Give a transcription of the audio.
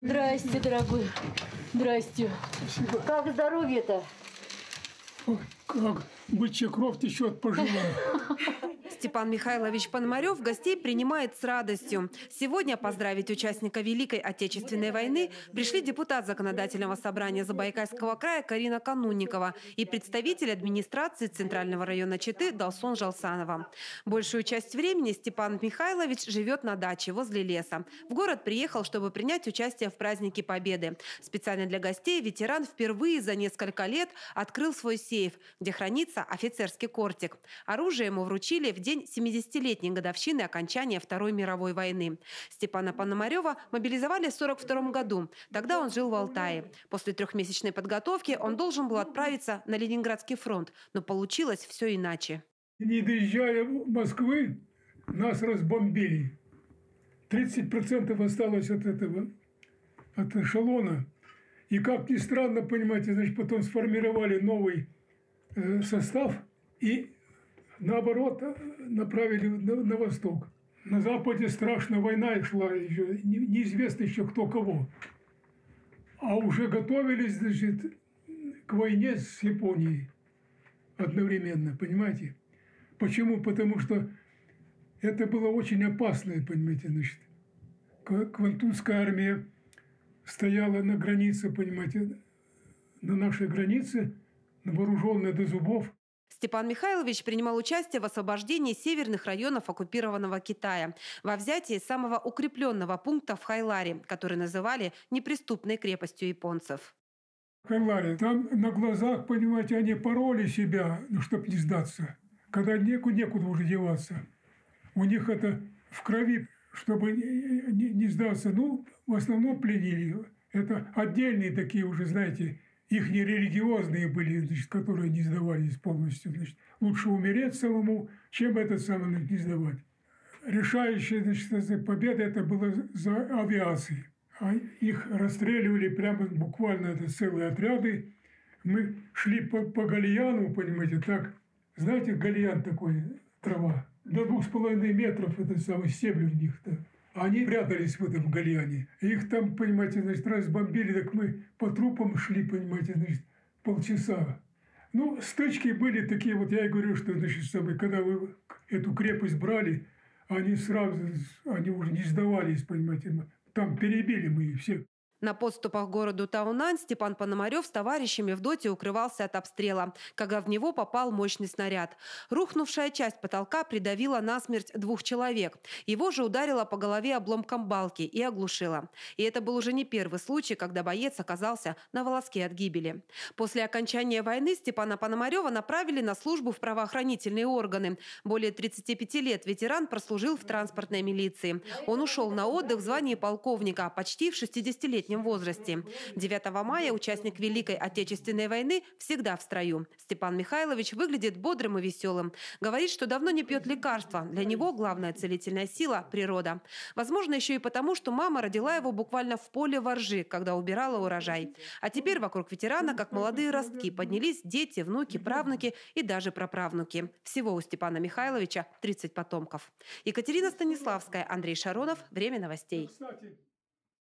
Здрасте, дорогой. Здрасте. Как здоровье-то? Ой, как бычья кровь течет по жилам. Степан Михайлович Пономарев гостей принимает с радостью. Сегодня поздравить участника Великой Отечественной войны пришли депутат Законодательного собрания Забайкальского края Карина Канунникова и представитель администрации Центрального района Читы Далсон Жалсанова. Большую часть времени Степан Михайлович живет на даче возле леса. В город приехал, чтобы принять участие в празднике Победы. Специально для гостей ветеран впервые за несколько лет открыл свой сейф, где хранится офицерский кортик. Оружие ему вручили в день 70-летней годовщины окончания Второй мировой войны. Степана Пономарева мобилизовали в 1942 году. Тогда он жил в Алтае. После трехмесячной подготовки он должен был отправиться на Ленинградский фронт, но получилось все иначе. Не доезжая Москвы, нас разбомбили. 30% осталось от этого, от эшелона. И как ни странно, понимаете, значит, потом сформировали новый э, состав и наоборот, направили на, на восток. На Западе страшная война шла, еще, неизвестно еще кто кого. А уже готовились, значит, к войне с Японией одновременно, понимаете? Почему? Потому что это было очень опасно, понимаете, значит. Квантунская армия стояла на границе, понимаете, на нашей границе, вооруженная до зубов – Степан Михайлович принимал участие в освобождении северных районов оккупированного Китая, во взятии самого укрепленного пункта в Хайларе, который называли неприступной крепостью японцев. Хайларе, там на глазах, понимаете, они пороли себя, ну, чтобы не сдаться, когда некуда, некуда уже деваться. У них это в крови, чтобы не, не, не сдаться. Ну, в основном пленили. Это отдельные такие уже, знаете, их нерелигиозные были, значит, которые не сдавались полностью. Значит, лучше умереть самому, чем этот самый не сдавать. Решающая значит, победа это была за авиацией. А их расстреливали прямо буквально это целые отряды. Мы шли по, по гальяну, понимаете, так. Знаете, гальян такой, трава. До двух с половиной метров это самый стебель в них-то. Они прятались в этом гальяне. Их там, понимаете, значит, разбомбили, так мы по трупам шли, понимаете, значит, полчаса. Ну, стычки были такие, вот я и говорю, что, значит, самое, когда вы эту крепость брали, они сразу, они уже не сдавались, понимаете, там перебили мы их всех. На подступах к городу Таунань Степан Пономарев с товарищами в доте укрывался от обстрела, когда в него попал мощный снаряд. Рухнувшая часть потолка придавила насмерть двух человек. Его же ударило по голове обломком балки и оглушило. И это был уже не первый случай, когда боец оказался на волоске от гибели. После окончания войны Степана Пономарева направили на службу в правоохранительные органы. Более 35 лет ветеран прослужил в транспортной милиции. Он ушел на отдых в звании полковника почти в 60 лет 30-летнем возрасте. 9 мая участник Великой Отечественной войны всегда в строю. Степан Михайлович выглядит бодрым и веселым. Говорит, что давно не пьет лекарства. Для него главная целительная сила – природа. Возможно, еще и потому, что мама родила его буквально в поле воржи, когда убирала урожай. А теперь вокруг ветерана, как молодые ростки, поднялись дети, внуки, правнуки и даже праправнуки. Всего у Степана Михайловича 30 потомков. Екатерина Станиславская, Андрей Шаронов. Время новостей.